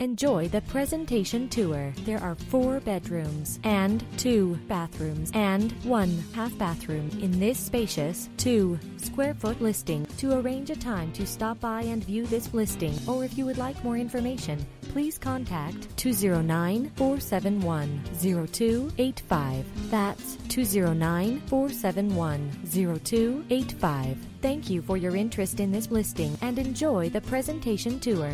Enjoy the presentation tour. There are four bedrooms and two bathrooms and one half bathroom in this spacious two square foot listing. To arrange a time to stop by and view this listing, or if you would like more information, please contact 209 471 0285. That's 209 471 0285. Thank you for your interest in this listing and enjoy the presentation tour.